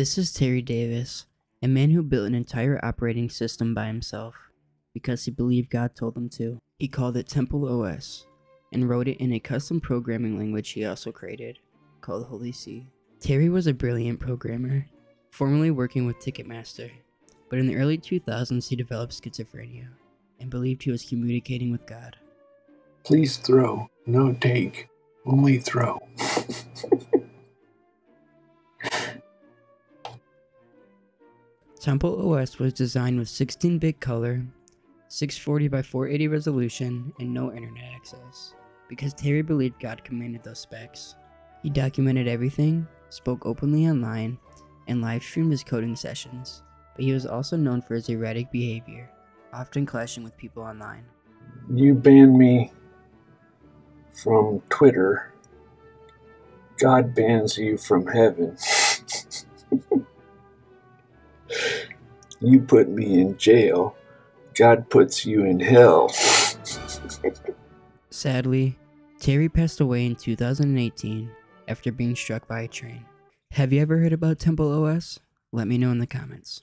This is Terry Davis, a man who built an entire operating system by himself because he believed God told him to. He called it Temple OS and wrote it in a custom programming language he also created called Holy C. Terry was a brilliant programmer, formerly working with Ticketmaster, but in the early 2000s he developed schizophrenia and believed he was communicating with God. Please throw, no take, only throw. Temple OS was designed with 16 bit color, 640 by 480 resolution, and no internet access, because Terry believed God commanded those specs. He documented everything, spoke openly online, and live streamed his coding sessions, but he was also known for his erratic behavior, often clashing with people online. You banned me from Twitter. God bans you from heaven. you put me in jail. God puts you in hell. Sadly, Terry passed away in 2018 after being struck by a train. Have you ever heard about Temple OS? Let me know in the comments.